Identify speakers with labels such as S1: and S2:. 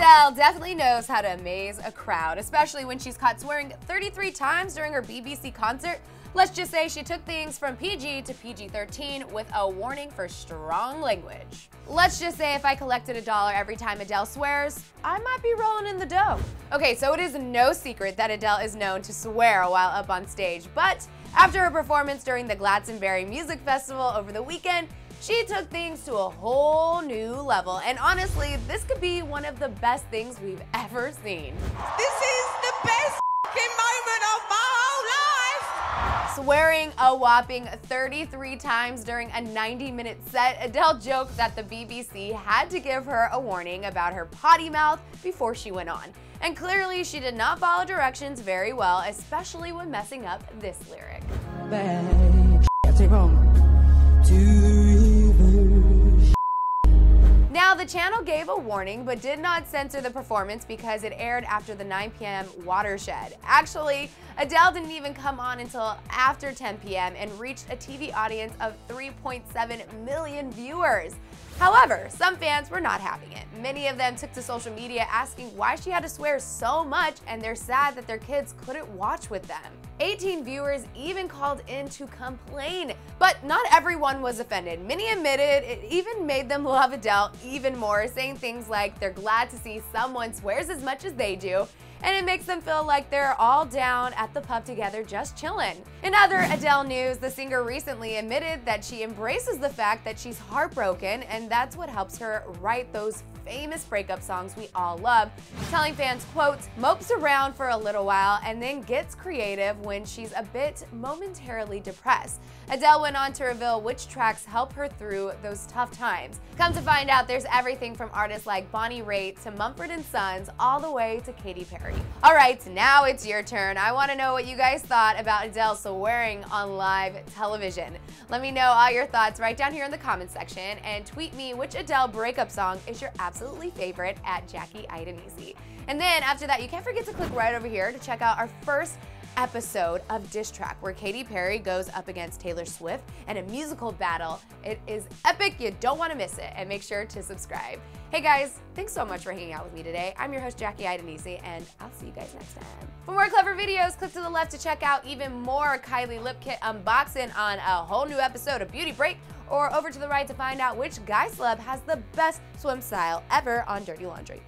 S1: Adele definitely knows how to amaze a crowd, especially when she's caught swearing 33 times during her BBC concert. Let's just say she took things from PG to PG 13 with a warning for strong language. Let's just say if I collected a dollar every time Adele swears, I might be rolling in the dough. Okay, so it is no secret that Adele is known to swear while up on stage, but after her performance during the Glastonbury Music Festival over the weekend, she took things to a whole new level, and honestly, this could be one of the best things we've ever seen.
S2: This is the best moment of my whole
S1: life! Swearing a whopping 33 times during a 90 minute set, Adele joked that the BBC had to give her a warning about her potty mouth before she went on. And clearly, she did not follow directions very well, especially when messing up this lyric. Bad, channel gave a warning but did not censor the performance because it aired after the 9 p.m. watershed. Actually, Adele didn't even come on until after 10 p.m. and reached a TV audience of 3.7 million viewers. However, some fans were not having it. Many of them took to social media asking why she had to swear so much and they're sad that their kids couldn't watch with them. 18 viewers even called in to complain, but not everyone was offended. Many admitted it even made them love Adele even more, saying things like they're glad to see someone swears as much as they do and it makes them feel like they're all down at the pub together just chilling. In other Adele news, the singer recently admitted that she embraces the fact that she's heartbroken and that's what helps her write those famous breakup songs we all love, telling fans, quote, mopes around for a little while and then gets creative when she's a bit momentarily depressed. Adele went on to reveal which tracks help her through those tough times. Come to find out, there's everything from artists like Bonnie Raitt to Mumford & Sons all the way to Katy Perry. All right, now it's your turn. I want to know what you guys thought about Adele swearing on live television. Let me know all your thoughts right down here in the comments section and tweet me which Adele breakup song is your absolutely favorite at Jackie Idenisi. And then after that, you can't forget to click right over here to check out our first episode of Dish Track, where Katy Perry goes up against Taylor Swift in a musical battle. It is epic. You don't want to miss it. And make sure to subscribe. Hey guys, thanks so much for hanging out with me today. I'm your host, Jackie Idenisi, and I'll see you guys next time. For more Clevver videos, click to the left to check out even more Kylie Lip Kit unboxing on a whole new episode of Beauty Break, or over to the right to find out which guy celeb has the best swim style ever on Dirty Laundry.